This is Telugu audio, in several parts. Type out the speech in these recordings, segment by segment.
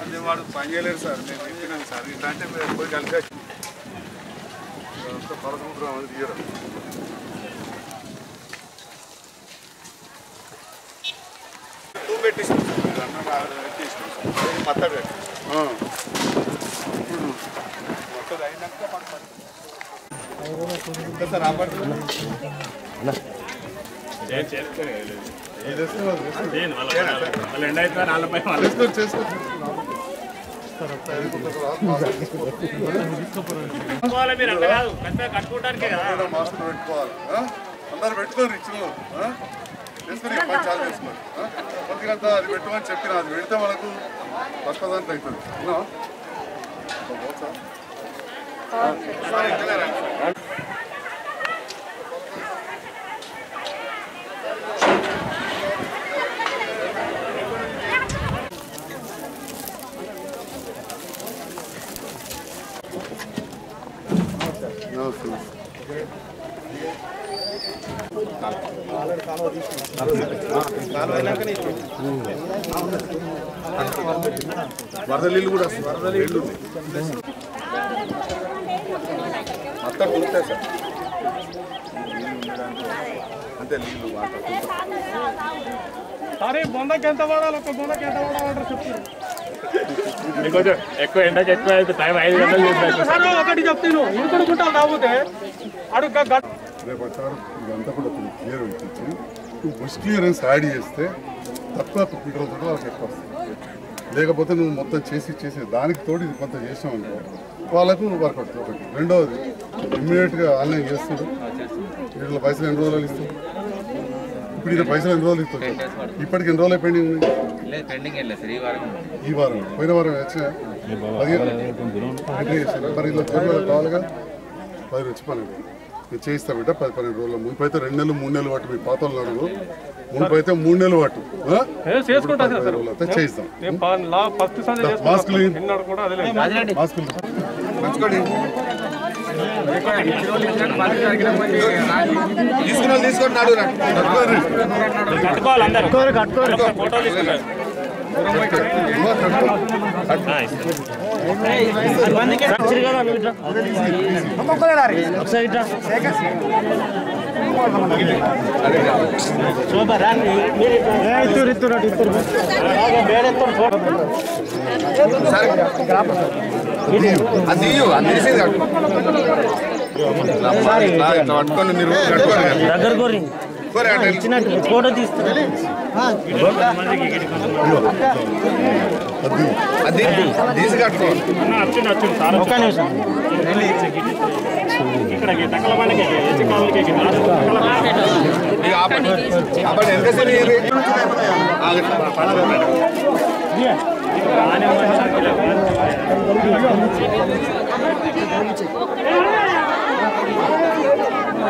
అదే వాడు పని చేయలేరు సార్ నేను చెప్పినాను సార్ ఇట్లా అంటే మీరు పోయి కలిసి పదకొండు మంది తీయరు టూ పెట్టేసి మత్త పెట్టి మొత్తం అయినాక పక్కన సార్ ఆపడు చేసుకో పెట్టుకోవాలి అందరు పెట్టుకోరు ఇచ్చిన చేసుకుని పని చాలు చేసుకోండి కొద్దిగంత అది పెట్టమని చెప్పిన అది పెడితే మనకు పక్కదంతా అవుతుంది అవునా? కూడా వస్తాయి. వరద నీళ్ళు మొత్తం దొరుకుతాయి సార్ అంతే నీళ్ళు వాటర్ అరే బొందకి ఎంత వాడాలి ఒక బొందకి ఎంత వాడాలంటారు చెప్తారు కొంచెం ఎక్కువ ఎండకి ఎక్కువ అయితే టైం ఐదు గంటలు ఒకటి చెప్తాను తాగితే అడుగు గ- రేపు ఇదంతా కూడా క్లియర్ నువ్వు బుష్ క్లియరెన్స్ యాడ్ చేస్తే తక్కువ వాళ్ళకి ఎక్కువ వస్తుంది. లేకపోతే నువ్వు మొత్తం చేసి చేసి దానికి తోడు ఇది కొంత చేసావు అనుకో వాళ్ళకు వర్కౌట్ ఒకటి రెండవది ఇమ్మీడియట్గా ఆన్లైన్ చేస్తాడు. వీళ్ళ పైసలు ఎన్ని రోజులు ఇస్తాడు? ఇప్పుడు ఈయన పైసలు ఎన్ని రోజులు ఇస్తాడు ఇప్పటికి ఎన్ని రోజులు పెండింగ్ ఈ వారం ఈ వారం. పోయిన వారం వచ్చిన మరి ఇలా కావాలిగా? పది వచ్చి పన్నెండు నేను చేయిస్తా బిడ్డ పది పన్నెండు రోజులు. మునిపి అయితే రెండు నెలలు మూడు నెలలు పట్టు మీ పాత వాళ్ళు అడుగు మునిపి అయితే మూడు నెలలు పట్టు చేయిస్తాం. నేను ప- లా ఫస్ట్ సండే మాస్కులు. మాస్కులు మంచుకోండి తీసుకున్న తీసుకోండి నాడు కట్టుకోవాలి అందరూ ఫోటోలు తీసుకుంటారు అది అందరిసీ దగ్గర ఇచ్చినట్టు ఫోటో తీస్తున్నారు సార్ ఒక్క నిమిషం ఇక్కడ తక్కల బండికి ఎచ్చి కాళ్ళకి తక్కల ఇక ఆపండి ఆపండి ఎంతసేపు ఇయ్యరు? అందరికి రాని మామ లైన్ పది ఇచ్చుకుంటా వాడు అమ్మా ఆ, ఇదిగో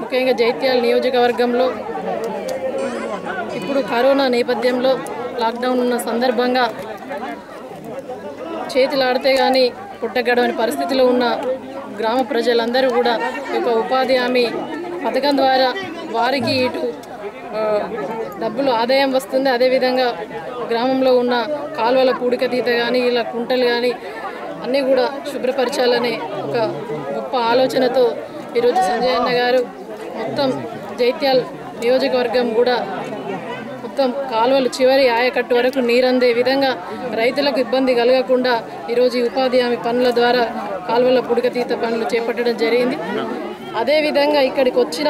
ముఖ్యంగా జైత్యాల నియోజకవర్గంలో ఇప్పుడు కరోనా నేపథ్యంలో లాక్డౌన్ ఉన్న సందర్భంగా చేతులాడితే కానీ పుట్టగడవని పరిస్థితిలో ఉన్న గ్రామ ప్రజలందరూ కూడా ఒక ఉపాధి హామీ పథకం ద్వారా వారికి ఇటు డబ్బులు ఆదాయం వస్తుంది. అదేవిధంగా గ్రామంలో ఉన్న కాలువల పూడికతీత కానీ ఇలా కుంటలు కానీ అన్నీ కూడా శుభ్రపరచాలనే ఒక గొప్ప ఆలోచనతో ఈరోజు సంజయ్ అన్న గారు మొత్తం జైత్యాల్ నియోజకవర్గం కూడా మొత్తం కాలువలు చివరి ఆయకట్టు వరకు నీరందే విధంగా రైతులకు ఇబ్బంది కలగకుండా ఈరోజు ఈ ఉపాధి హామీ పనుల ద్వారా కాలువల పుడకతీత పనులు చేపట్టడం జరిగింది. అదేవిధంగా ఇక్కడికి వచ్చిన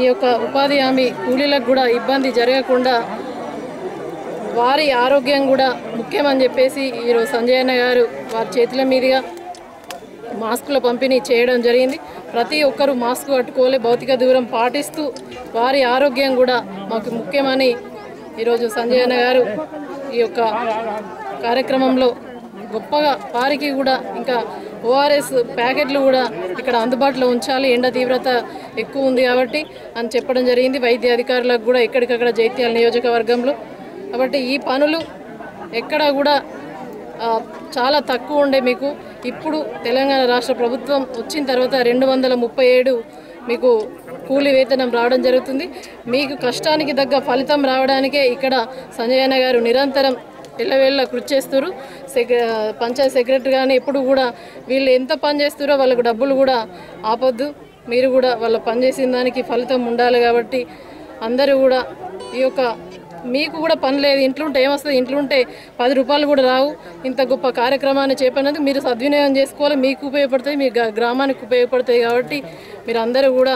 ఈ యొక్క ఉపాధి హామీ కూలీలకు కూడా ఇబ్బంది జరగకుండా వారి ఆరోగ్యం కూడా ముఖ్యమని చెప్పేసి ఈరోజు సంజయ్ అన్న గారు వారి చేతుల మీదుగా మాస్కుల పంపిణీ చేయడం జరిగింది. ప్రతి ఒక్కరూ మాస్క్ కట్టుకోలే భౌతిక దూరం పాటిస్తూ వారి ఆరోగ్యం కూడా మాకు ముఖ్యమని ఈరోజు సంజయ్ అన్న గారు ఈ యొక్క కార్యక్రమంలో గొప్పగా వారికి కూడా ఇంకా ఓఆర్ఎస్ ప్యాకెట్లు కూడా ఇక్కడ అందుబాటులో ఉంచాలి. ఎండ తీవ్రత ఎక్కువ ఉంది కాబట్టి అని చెప్పడం జరిగింది. వైద్య అధికారులకు కూడా ఎక్కడికక్కడ జైత్యాల నియోజకవర్గంలో. కాబట్టి ఈ పనులు ఎక్కడ కూడా చాలా తక్కువ ఉండే మీకు. ఇప్పుడు తెలంగాణ రాష్ట్ర ప్రభుత్వం వచ్చిన తర్వాత రెండు వందల ముప్పై ఏడు మీకు కూలి వేతనం రావడం జరుగుతుంది. మీకు కష్టానికి తగ్గ ఫలితం రావడానికే ఇక్కడ సంజయన గారు నిరంతరం ఎల్లవేళ్ళ కృషి చేస్తారు. సెక పంచాయత్ సెక్రటరీ కానీ ఎప్పుడు కూడా వీళ్ళు ఎంత పని చేస్తారో వాళ్ళకు డబ్బులు కూడా ఆపొద్దు. మీరు కూడా వాళ్ళ పని చేసిన దానికి ఫలితం ఉండాలి కాబట్టి అందరూ కూడా ఈ యొక్క మీకు కూడా పని లేదు ఇంట్లో ఉంటే ఏమొస్తుంది? ఇంట్లో ఉంటే పది రూపాయలు కూడా రావు. ఇంత గొప్ప కార్యక్రమాన్ని చేపడినందుకు మీరు సద్వినియోగం చేసుకోవాలి. మీకు ఉపయోగపడతాయి మీ గ్రామానికి ఉపయోగపడతాయి కాబట్టి మీరు అందరూ కూడా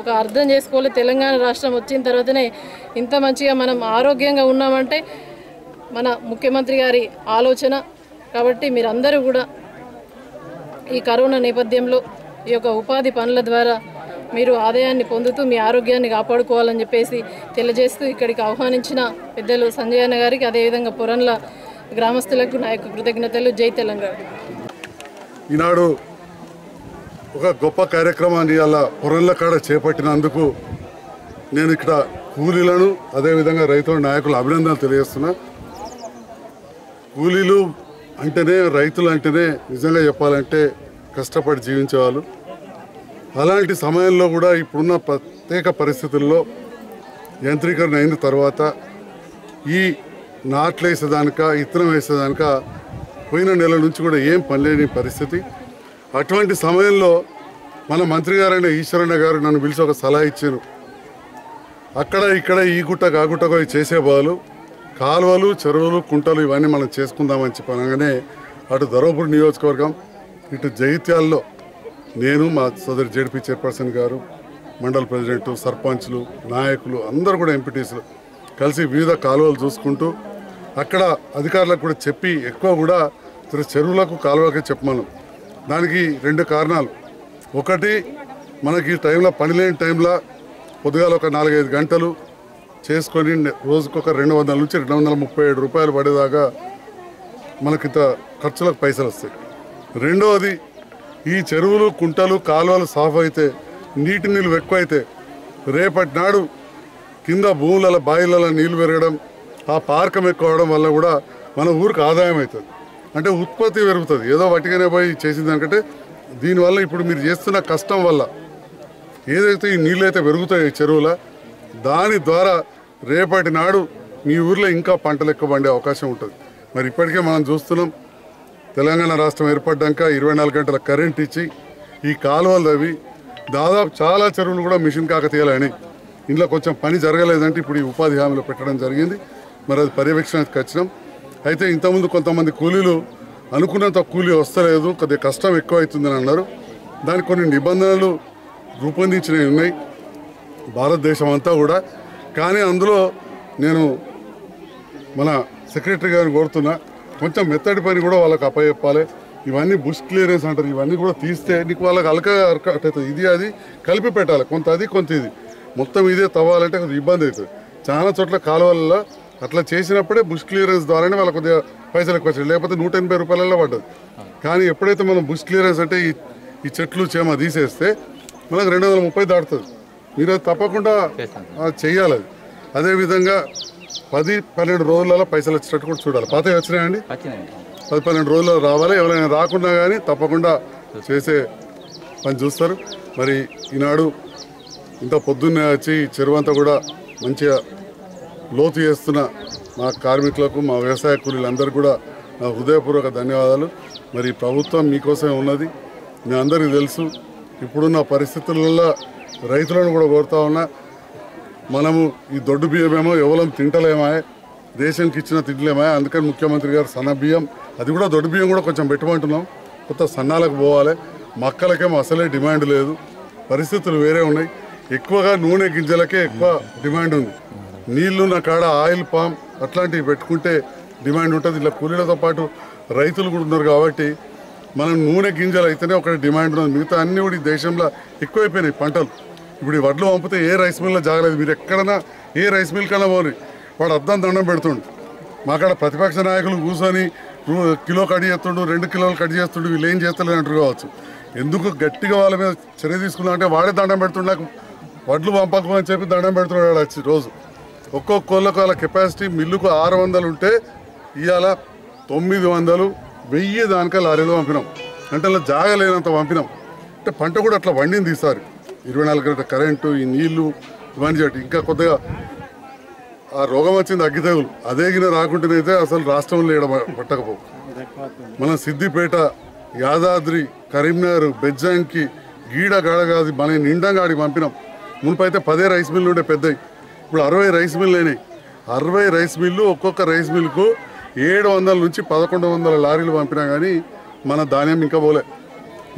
ఒక అర్థం చేసుకోవాలి. తెలంగాణ రాష్ట్రం వచ్చిన తర్వాతనే ఇంత మంచిగా మనం ఆరోగ్యంగా ఉన్నామంటే మన ముఖ్యమంత్రి గారి ఆలోచన. కాబట్టి మీరందరూ కూడా ఈ కరోనా నేపథ్యంలో ఈ యొక్క ఉపాధి పనుల ద్వారా మీరు ఆదాయాన్ని పొందుతూ మీ ఆరోగ్యాన్ని కాపాడుకోవాలని చెప్పేసి తెలియజేస్తూ ఇక్కడికి ఆహ్వానించిన పెద్దలు సంజయ్ అన్న గారికి అదేవిధంగా పురంల గ్రామస్తులకు నా యొక్క కృతజ్ఞతలు. జై తెలంగాణ. ఈనాడు ఒక గొప్ప కార్యక్రమాన్ని అలా పొరల్ల కాడ చేపట్టినందుకు నేను ఇక్కడ కూలీలను అదేవిధంగా రైతుల నాయకులు అభినందనలు తెలియజేస్తున్నా. కూలీలు అంటేనే రైతులు అంటేనే నిజంగా చెప్పాలంటే కష్టపడి జీవించేవాళ్ళు. అలాంటి సమయంలో కూడా ఇప్పుడున్న ప్రత్యేక పరిస్థితుల్లో యంత్రీకరణ అయిన తర్వాత ఈ నాట్లు వేసేదానిక ఇత్తనం వేసేదానిక పోయిన నెల నుంచి కూడా ఏం పనిలేని పరిస్థితి. అటువంటి సమయంలో మన మంత్రి గారైన ఈశ్వరన్న గారు నన్ను పిలిచి ఒక సలహా ఇచ్చారు. అక్కడ ఇక్కడ ఈ గుట్ట కాగుట్టకు అవి చేసే బదులు కాలువలు చెరువులు కుంటలు ఇవన్నీ మనం చేసుకుందామని చెప్పనగానే అటు ధర్మపురి నియోజకవర్గం ఇటు జగిత్యాల్లో నేను మా సోదరి జేడీపీ చైర్పర్సన్ గారు మండల ప్రెసిడెంట్ సర్పంచ్లు నాయకులు అందరూ కూడా ఎంపీటీసులు కలిసి వివిధ కాలువలు చూసుకుంటూ అక్కడ అధికారులకు కూడా చెప్పి ఎక్కువ కూడా చెరువులకు కాలువలకే చెప్పమను. దానికి రెండు కారణాలు. ఒకటి మనకి ఈ టైంలో పని లేని టైంలో పొద్దుగాల ఒక నాలుగైదు గంటలు చేసుకొని రోజుకొక రెండు వందల నుంచి రెండు వందల ముప్పై ఏడు రూపాయలు పడేదాకా మనకింత ఖర్చులకు పైసలు వస్తాయి రెండవది ఈ చెరువులు కుంటలు కాలువలు సాఫ్ అయితే నీటి నీళ్ళు ఎక్కువైతే రేపటి నాడు కింద భూములలో బావిలలో నీళ్ళు పెరగడం ఆ పార్కం ఎక్కువ అవడం వల్ల కూడా మన ఊరికి ఆదాయం అవుతుంది. అంటే ఉత్పత్తి పెరుగుతుంది. ఏదో వట్టిగానే పోయి చేసింది అనుకంటే దీనివల్ల ఇప్పుడు మీరు చేస్తున్న కష్టం వల్ల ఏదైతే ఈ నీళ్ళు అయితే పెరుగుతాయి ఈ చెరువుల దాని ద్వారా రేపటి నాడు మీ ఊర్లో ఇంకా పంటలు ఎక్కువ పండే అవకాశం ఉంటుంది. మరి ఇప్పటికే మనం చూస్తున్నాం తెలంగాణ రాష్ట్రం ఏర్పడ్డాక ఇరవై నాలుగు గంటల కరెంట్ ఇచ్చి ఈ కాలువలు తవ్వి దాదాపు చాలా చెరువులు కూడా మిషన్ కాకతీయాలని ఇంట్లో కొంచెం పని జరగలేదంటే ఇప్పుడు ఈ ఉపాధి హామీలో పెట్టడం జరిగింది. మరి అది పర్యవేక్షణకు వచ్చినాం. అయితే ఇంతకుముందు కొంతమంది కూలీలు అనుకున్నంత కూలీ వస్తలేదు కొద్దిగా కష్టం ఎక్కువ అవుతుందని అన్నారు. దానికి కొన్ని నిబంధనలు రూపొందించినవి ఉన్నాయి భారతదేశం అంతా కూడా. కానీ అందులో నేను మన సెక్రటరీ గారిని కోరుతున్నా కొంచెం మెత్తడి పని కూడా వాళ్ళకి అప్పచెప్పాలి. ఇవన్నీ బుష్ క్లియరెన్స్ అంటారు. ఇవన్నీ కూడా తీస్తే నీకు వాళ్ళకి అలక అవుతుంది ఇది అది కలిపి పెట్టాలి. కొంత అది కొంత ఇది. మొత్తం ఇదే తవ్వాలంటే కొద్దిగా ఇబ్బంది అవుతుంది. చాలా చోట్ల కాలువలలో అట్లా చేసినప్పుడే బుష్ క్లియరెన్స్ ద్వారానే వాళ్ళకి కొద్దిగా పైసలు ఎక్కువ వచ్చాయి. లేకపోతే నూట ఎనభై రూపాయలలో పడ్డది. కానీ ఎప్పుడైతే మనం బుష్ క్లియరెన్స్ అంటే ఈ ఈ చెట్లు చేమ తీసేస్తే మనకు రెండు వందల ముప్పై దాటుతుంది. మీరు అది తప్పకుండా అది. అదేవిధంగా పది పన్నెండు రోజులలో పైసలు వచ్చేటట్టు కూడా చూడాలి. పాత వచ్చినాయండి? పది పన్నెండు రోజుల్లో రావాలి. ఎవరైనా రాకుండా కానీ తప్పకుండా చేసే పని చూస్తారు. మరి ఈనాడు ఇంత పొద్దున్నే వచ్చి చెరువంతా కూడా మంచిగా లోతు చేస్తున్న మా కార్మికులకు మా వ్యవసాయ కూలీలందరికీ కూడా నా హృదయపూర్వక ధన్యవాదాలు. మరి ప్రభుత్వం మీకోసమే ఉన్నది. మీ అందరికీ తెలుసు. ఇప్పుడున్న పరిస్థితులలో రైతులను కూడా కోరుతా ఉన్నా. మనము ఈ దొడ్డు బియ్యమేమో ఎవరం తింటలేమా దేశానికి ఇచ్చిన తింటలేమా అందుకని ముఖ్యమంత్రి గారు సన్న బియ్యం అది కూడా దొడ్డు బియ్యం కూడా కొంచెం పెట్టమంటున్నాం కొత్త సన్నాలకు పోవాలి. మక్కలకేమో అసలే డిమాండ్ లేదు. పరిస్థితులు వేరే ఉన్నాయి. ఎక్కువగా నూనె గింజలకే ఎక్కువ డిమాండ్ ఉంది. నీళ్ళున్న కాడ ఆయిల్ పామ్ అట్లాంటివి పెట్టుకుంటే డిమాండ్ ఉంటుంది. ఇలా కూలీలతో పాటు రైతులు కూడా ఉన్నారు కాబట్టి మనం నూనె గింజలు అయితేనే ఒక డిమాండ్ ఉంది మిగతా అన్ని కూడా ఈ దేశంలో ఎక్కువైపోయినాయి పంటలు. ఇప్పుడు ఈ వడ్లు పంపితే ఏ రైస్ మిల్లో జాగలేదు? మీరు ఎక్కడైనా ఏ రైస్ మిల్ కన్నా పోని వాడు అద్దం దండం పెడుతుండు. మాకాడ ప్రతిపక్ష నాయకులు కూర్చొని కిలో కట్ చేస్తుండు రెండు కిలోలు కట్ చేస్తుండు వీళ్ళు ఏం చేస్తలేదు అంటారు కావచ్చు. ఎందుకు గట్టిగా వాళ్ళ మీద చర్య తీసుకున్నా అంటే వాడే దండం పెడుతుండు నాకు. వడ్లు పంపకు అని చెప్పి దండం పెడుతున్నాడు వచ్చి రోజు. ఒక్కొక్క కోళ్ళకు వాళ్ళ కెపాసిటీ మిల్లుకు ఆరు వందలు ఉంటే ఇవాళ తొమ్మిది వందలు వెయ్యి దానికా లారీలో పంపినాం. అంటే అలా జాగ లేనంత పంపినాం. అంటే పంట కూడా అట్లా వండింది ఈసారి. ఇరవై నాలుగు గంటల కరెంటు ఈ నీళ్ళు ఇవన్నీ చెట్టు ఇంకా కొద్దిగా ఆ రోగం వచ్చింది అగ్గితగులు. అదే గిన రాకుండానైతే అసలు రాష్ట్రంలో ఈడ పట్టకపోవు. మన సిద్దిపేట యాదాద్రి కరీంనగర్ బెజ్జంకి గీడ గడగాది మన నిండంగా ఆడికి పంపినాం. మునుపైతే పదే రైస్ మిల్లు ఉండే పెద్దవి ఇప్పుడు అరవై రైస్ మిల్లు అయినాయి. అరవై రైస్ మిల్లు ఒక్కొక్క రైస్ మిల్కు ఏడు వందల నుంచి పదకొండు వందల లారీలు పంపినా కానీ మన ధాన్యం ఇంకా పోలే.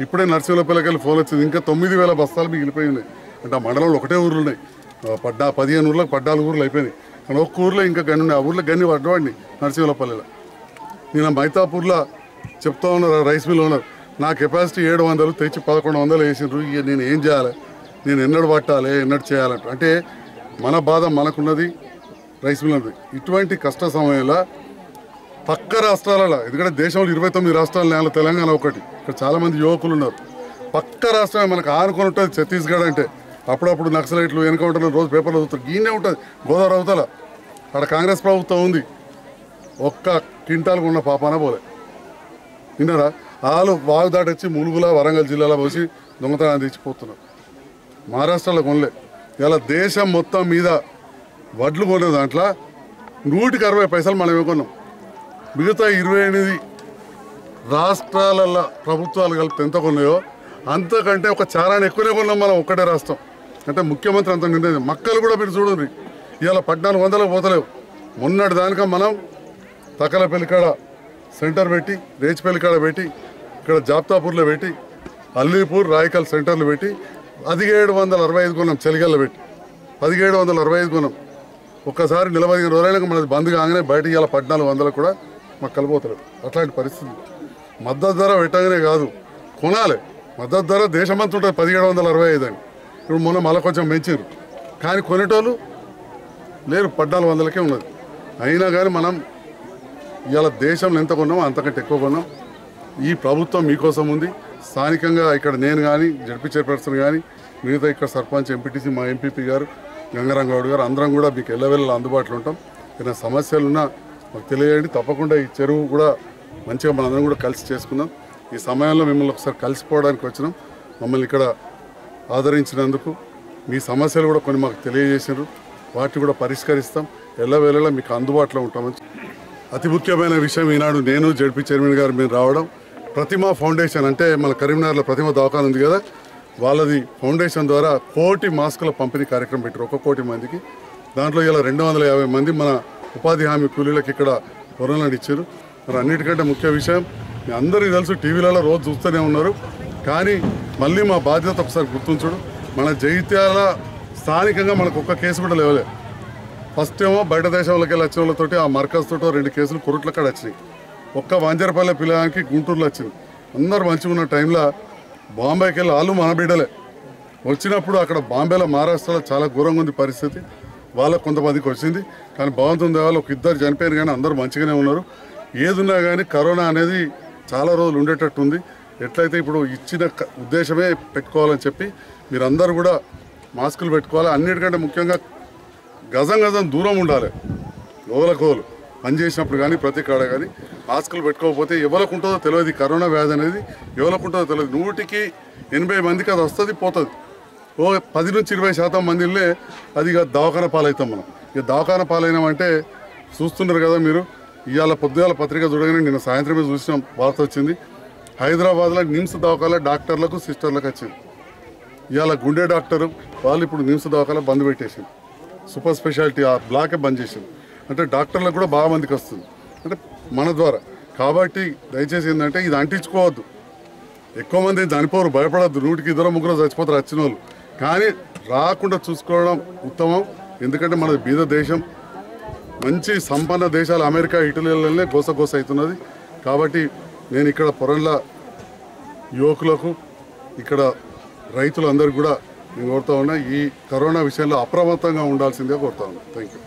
ఇప్పుడే నర్సింహపల్లికి వెళ్ళి ఫోన్ వచ్చింది. ఇంకా తొమ్మిది వేల బస్తాలు మిగిలిపోయి ఉన్నాయి అంటే ఆ మండలంలో ఒకటే ఊర్లు ఉన్నాయి. పడ్డ పడ్డా పదిహేను ఊర్లకు పడ్డాలు ఊర్లు అయిపోయినాయి. కానీ ఒక్క ఊర్లో ఇంకా గన్ని ఉన్నాయి. ఆ ఊర్లో గన్ని పడ్డవాడిని నర్సింహపల్లిలో నేను మైతాపూర్లో చెప్తా ఉన్నారు రైస్ మిల్ ఓనర్. నా కెపాసిటీ ఏడు వందలు తెచ్చి పదకొండు వందలు వేసిండ్రు. ఇక నేను ఏం చేయాలి? నేను ఎన్నడు పట్టాలి ఎన్నడు చేయాలంట అంటే? మన బాధ మనకున్నది రైస్ మిల్ ఉంది ఇటువంటి కష్ట సమయంలో పక్క రాష్ట్రాలలో ఎందుకంటే దేశంలో ఇరవై తొమ్మిది రాష్ట్రాలు నేల తెలంగాణ ఒకటి. ఇక్కడ చాలామంది యువకులు ఉన్నారు. పక్క రాష్ట్రమే మనకు ఆనుకొని ఉంటుంది ఛత్తీస్గఢ్ అంటే. అప్పుడప్పుడు నక్సలైట్లు ఎన్కౌంటర్లు రోజు పేపర్లో చదువుతారు గీనే ఉంటుంది గోదావరి అవతల. అక్కడ కాంగ్రెస్ ప్రభుత్వం ఉంది. ఒక్క క్వింటాల్కు ఉన్న పాపాన పోలే. విన్నారా? వాళ్ళు వాగు దాటొచ్చి ములుగుల వరంగల్ జిల్లాలో పోసి దొంగతనాన్ని తెచ్చిపోతున్నారు మహారాష్ట్రలో కొనలే. ఇలా దేశం మొత్తం మీద వడ్లు కొనే దాంట్లో నూటికి అరవై పైసలు మనం కొన్నాం మిగతా ఇరవై ఎనిమిది రాష్ట్రాలలో ప్రభుత్వాలు కలిపి ఎంత కొన్నాయో అంతకంటే ఒక చారాన్ని ఎక్కువనే కొన్నాం మనం ఒక్కటే రాష్ట్రం. అంటే ముఖ్యమంత్రి అంత నిర్ణయం మక్కలు కూడా మీరు చూడండి ఇవాళ పద్నాలుగు వందలకు పోతలేవు. మొన్నటి దానిక మనం తకల పెళ్ళికాడ సెంటర్ పెట్టి రేచిపెల్లికాడ పెట్టి ఇక్కడ జాప్తాపూర్లో పెట్టి అల్లీపూర్ రాయకల్ సెంటర్లు పెట్టి పదిహేడు వందల అరవై ఐదు కొన్నాం చలిగల్లో పెట్టి. పదిహేడు వందల అరవై ఐదు కొన్నాం. ఒక్కసారి నిలబడిన రోజులైనా మనది బంద్ కాగానే బయట ఇవాళ పద్నాలుగు వందలకు కూడా మాకు కలిపోతలేదు అట్లాంటి పరిస్థితి మద్దతు ధర పెట్టగానే కాదు. కొనాలి. మద్దతు ధర దేశమంతా ఉంటుంది పదిహేడు వందల అరవై ఐదు అని. ఇప్పుడు మొన్న మళ్ళీ కొంచెం పెంచారు కానీ కొనేటోళ్ళు లేరు. పద్నాలుగు వందలకే ఉన్నది. అయినా కానీ మనం ఇవాళ దేశంలో ఎంత కొన్నామో అంతకంటే ఎక్కువ కొన్నాం. ఈ ప్రభుత్వం మీకోసం ఉంది. స్థానికంగా ఇక్కడ నేను కానీ జడ్పీ చైర్పర్సన్ కానీ మిగతా ఇక్కడ సర్పంచ్ ఎంపీటీసీ మా ఎంపీపీ గారు గంగరంగౌడ్ గారు అందరం కూడా మీకు ఎల్లవెల్ల అందుబాటులో ఉంటాం. ఏదైనా సమస్యలు ఉన్నా మాకు తెలియజేయండి. తప్పకుండా ఈ చెరువు కూడా మంచిగా మనందరం కూడా కలిసి చేసుకుందాం. ఈ సమయంలో మిమ్మల్ని ఒకసారి కలిసిపోవడానికి వచ్చినాం. మమ్మల్ని ఇక్కడ ఆదరించినందుకు మీ సమస్యలు కూడా కొన్ని మాకు తెలియజేసినారు. వాటిని కూడా పరిష్కరిస్తాం. ఎల్లవేళలా మీకు అందుబాటులో ఉంటామని అతి ముఖ్యమైన విషయం ఈనాడు నేను జడ్పీ చైర్మన్ గారు మీరు రావడం. ప్రతిమ ఫౌండేషన్ అంటే మన కరీంనగర్లో ప్రతిమ దవాఖాన ఉంది కదా. వాళ్ళది ఫౌండేషన్ ద్వారా కోటి మాస్కుల పంపిణీ కార్యక్రమం పెట్టారు. ఒక కోటి మందికి. దాంట్లో ఇలా రెండు వందల యాభై మంది మన ఉపాధి హామీ కూలీలకు ఇక్కడ వరణాలు ఇచ్చారు. మరి అన్నిటికంటే ముఖ్య విషయం మీ అందరికీ తెలుసు టీవీలలో రోజు చూస్తూనే ఉన్నారు. కానీ మళ్ళీ మా బాధ్యత ఒకసారి గుర్తుంచుడు. మన జైత్యాల స్థానికంగా మనకు ఒక్క కేసు కూడా లేవలే. ఫస్ట్ ఏమో బయట దేశంలోకి వెళ్ళి వచ్చిన వాళ్ళతోటి ఆ మర్కజ్ తోటో రెండు కేసులు కొరుట్ల కాడ వచ్చినాయి. ఒక్క వంజరపల్లె పిల్లడానికి గుంటూరులో వచ్చింది. అందరు మంచిగా ఉన్న టైంలో బాంబేకి వెళ్ళి వాళ్ళు మన బిడ్డలే. వచ్చినప్పుడు అక్కడ బాంబేలో మహారాష్ట్రలో చాలా ఘోరంగా ఉంది పరిస్థితి. వాళ్ళకు కొంతమందికి వచ్చింది. కానీ బాగుంటుంది వాళ్ళు ఒక ఇద్దరు చనిపోయారు కానీ అందరూ మంచిగానే ఉన్నారు. ఏదున్నా కానీ కరోనా అనేది చాలా రోజులు ఉండేటట్టుంది. ఎట్లయితే ఇప్పుడు ఇచ్చిన ఉద్దేశమే పెట్టుకోవాలని చెప్పి మీరందరూ కూడా మాస్కులు పెట్టుకోవాలి. అన్నిటికంటే ముఖ్యంగా గజం గజం దూరం ఉండాలి. గోలకోలు పనిచేసినప్పుడు కానీ ప్రతి కాడ కానీ మాస్కులు పెట్టుకోకపోతే ఎవరికి ఉంటుందో తెలియదు కరోనా వ్యాధి అనేది. ఎవరికి ఉంటుందో తెలియదు. నూటికి ఎనభై మందికి అది వస్తుంది పోతుంది. ఓ పది నుంచి ఇరవై శాతం మందిలే అది ఇక దవాఖాన పాలవుతాం మనం. ఇక దవాఖాన పాలైనామంటే చూస్తున్నారు కదా మీరు ఇవాళ పొద్దుగాల పత్రిక చూడగానే నిన్న సాయంత్రమే చూసిన వార్త వచ్చింది. హైదరాబాద్లో నిమ్స్ దవాఖాల డాక్టర్లకు సిస్టర్లకు వచ్చింది. ఇవాళ గుండె డాక్టరు వాళ్ళు ఇప్పుడు నిమ్స్ దవాఖాల బంద్ పెట్టేసింది. సూపర్ స్పెషాలిటీ ఆ బ్లాకే బంద్ చేసింది. అంటే డాక్టర్లకు కూడా బాగా మందికి వస్తుంది. అంటే మన ద్వారా. కాబట్టి దయచేసి ఏంటంటే ఇది అంటించుకోవద్దు. ఎక్కువ మంది చనిపోరు భయపడద్దు. నూటికి ఇద్దరు ముగ్గురు చచ్చిపోతారు వచ్చిన వాళ్ళు కానీ రాకుండా చూసుకోవడం ఉత్తమం. ఎందుకంటే మన బీద దేశం. మంచి సంపన్న దేశాలు అమెరికా ఇటలీలనే గోసగోస అవుతున్నది. కాబట్టి నేను ఇక్కడ పొరంల యువకులకు ఇక్కడ రైతులందరూ కూడా నేను కోరుతా ఉన్నా ఈ కరోనా విషయంలో అప్రమత్తంగా ఉండాల్సిందిగా కోరుతా ఉన్నా. Thank you